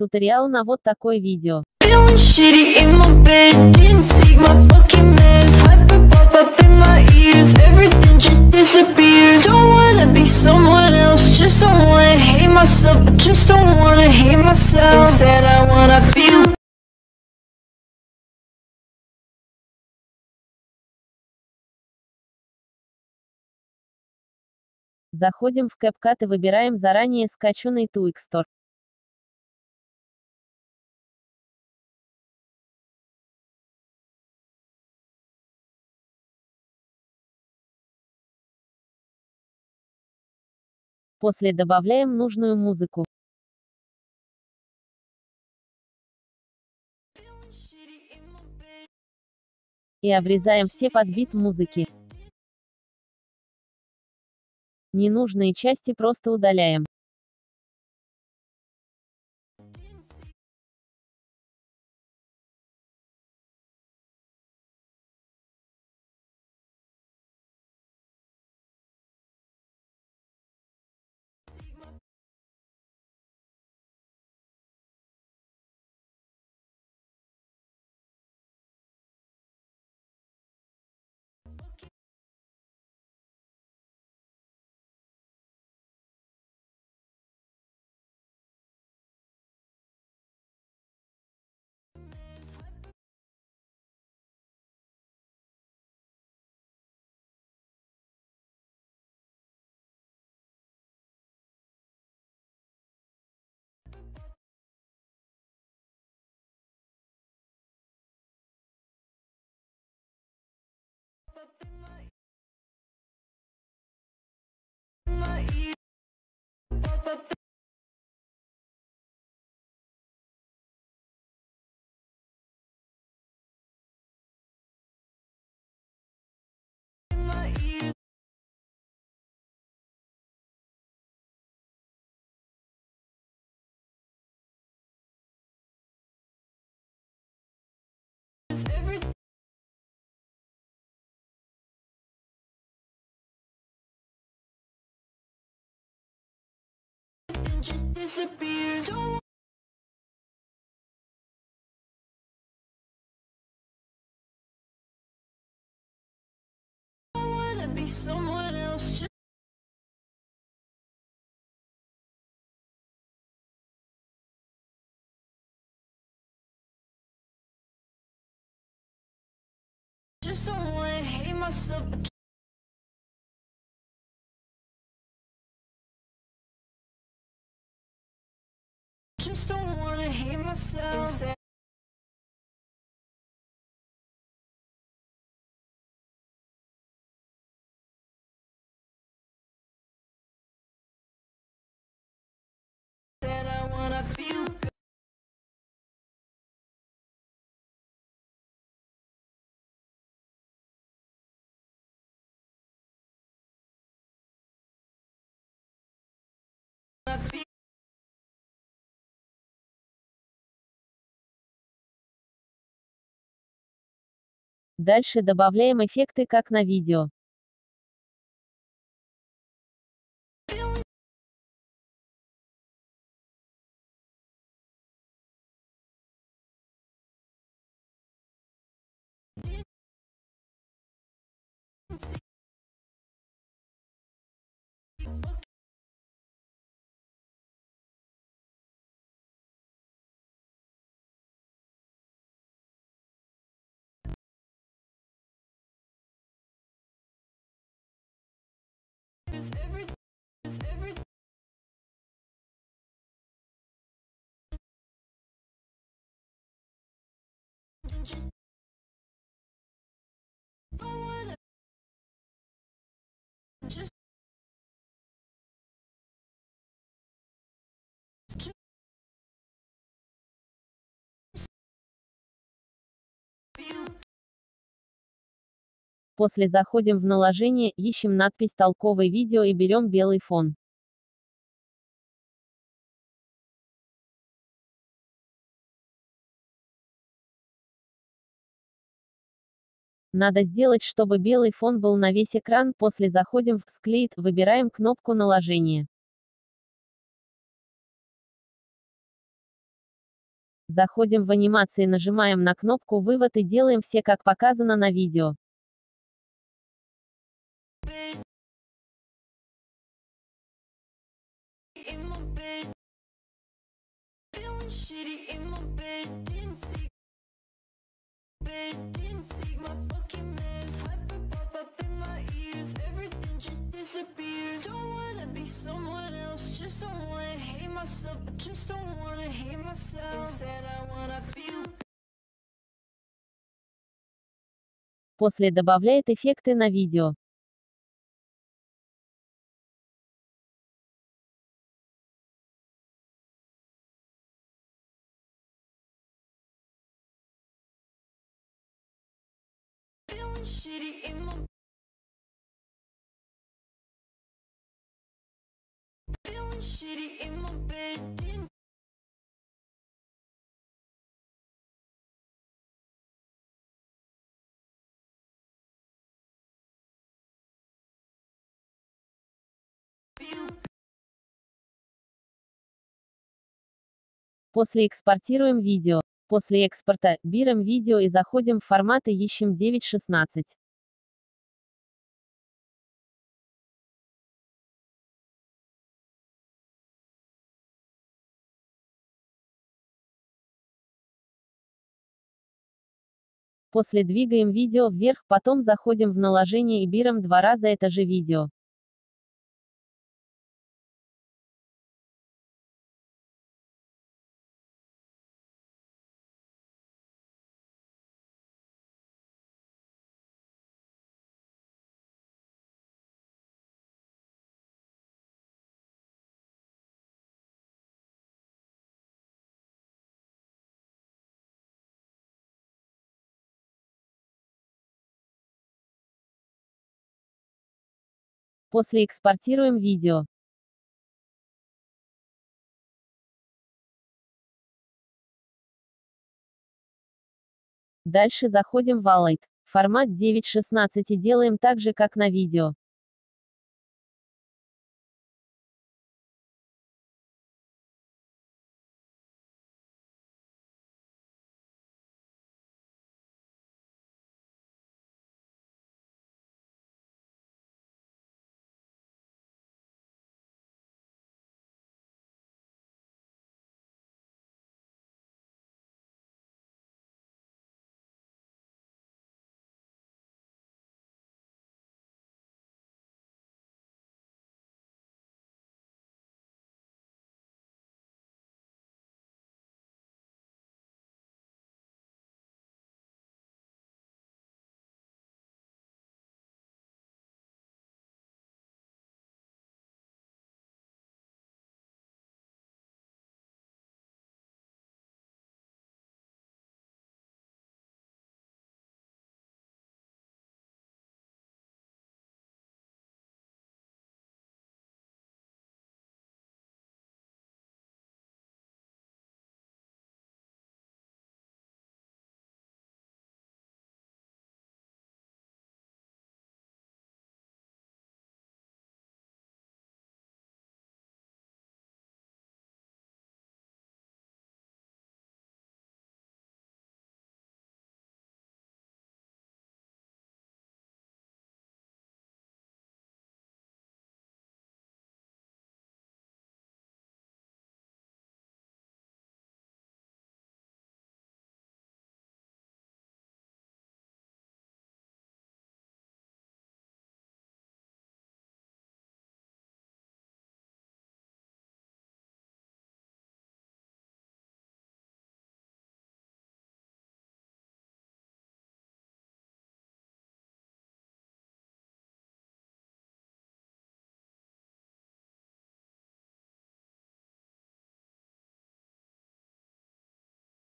Туториал на вот такое видео. Feeling shitty in my bed, didn't take my После добавляем нужную музыку. И обрезаем все подбит музыки. Ненужные части просто удаляем. up in my wanna be someone else. Just Just don't wanna hate myself. Just don't wanna hate myself. Дальше добавляем эффекты как на видео. Every. everything После заходим в наложение, ищем надпись «Толковое видео» и берем белый фон. Надо сделать, чтобы белый фон был на весь экран, после заходим в «Склеит», выбираем кнопку наложения. Заходим в анимации, нажимаем на кнопку «Вывод» и делаем все как показано на видео. После добавляет эффекты на видео. Shitty in my Feeling shitty in my bed Didn't После экспортируем видео. После экспорта, берем видео и заходим в формат и ищем 9.16. После двигаем видео вверх, потом заходим в наложение и берем два раза это же видео. После экспортируем видео. Дальше заходим в Alight. Формат 9.16 и делаем так же, как на видео.